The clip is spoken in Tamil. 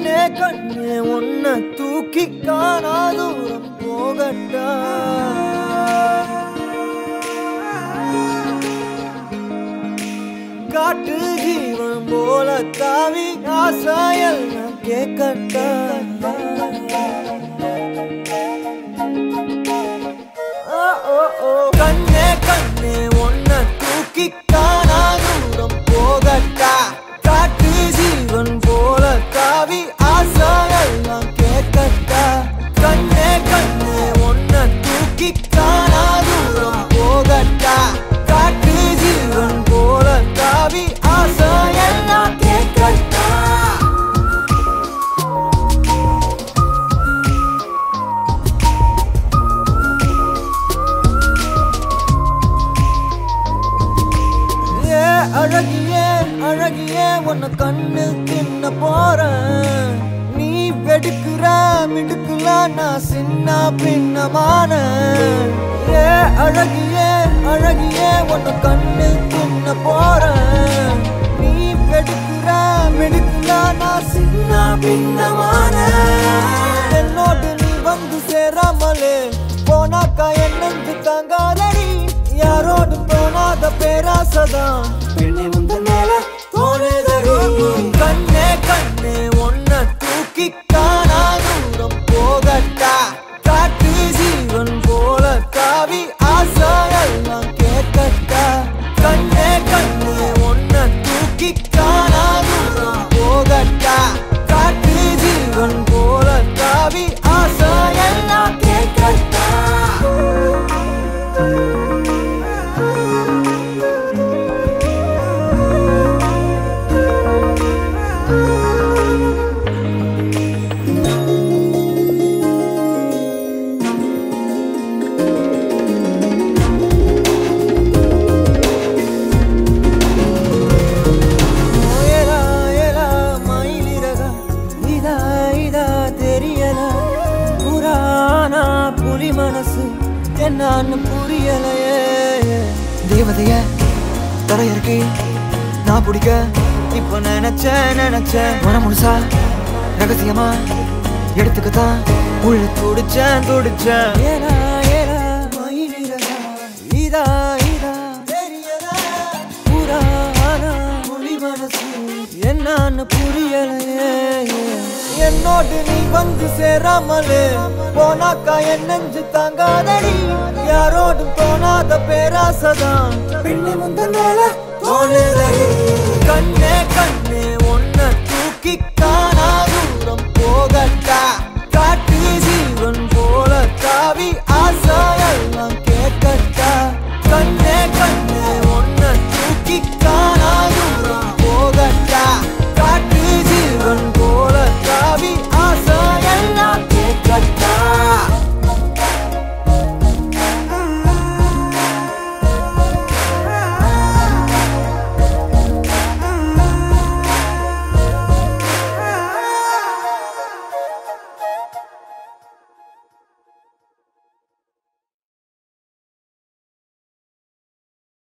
கண்ணே கண்ணே உன்னை தூக்கி காணாதூரம் போகட்டா? காட்டு ஜீவன் போல தாவி ஆசாயல் கேட்கட்டா? உன்னை கண்ணுக்கு என்ன போறேன்? நீ வெடுக்குற மிடுக்குல நான் சின்ன பின்னமான. ஏ அழகிய அழகிய உன்னை கண்ணுக்கு என்ன போறேன்? நீ வெடுக்குற மிடுக்குல நான் சின்ன பின்னமான. என்னோடு நீ வந்து சேராமலே போனாக்கா என் நெஞ்சு தாங்காதடி. யாரோடும் தோணாத பேராசதான். பெண்ணே முந்த மேல மனசு என்னன்னு புரியலையே. தேவதைய தரையிறக்கி நான் பிடிக்க இப்ப நினைச்சேன் நினைச்சேன். மனம் முழுசா ரகசியமா எடுத்துக்கத்தான். உள்ள துடிச்சேன் துடிச்சேன். மனசு என்னன்னு புரியலையே. என்னோடு நீ வந்து சேராமலே. போனாக்கா என் நெஞ்சு தாங்காதடி. யாரோடும் தோணாத பேராசதான். பின்னி முந்த தோணுதடி கண்ணே கண்ணே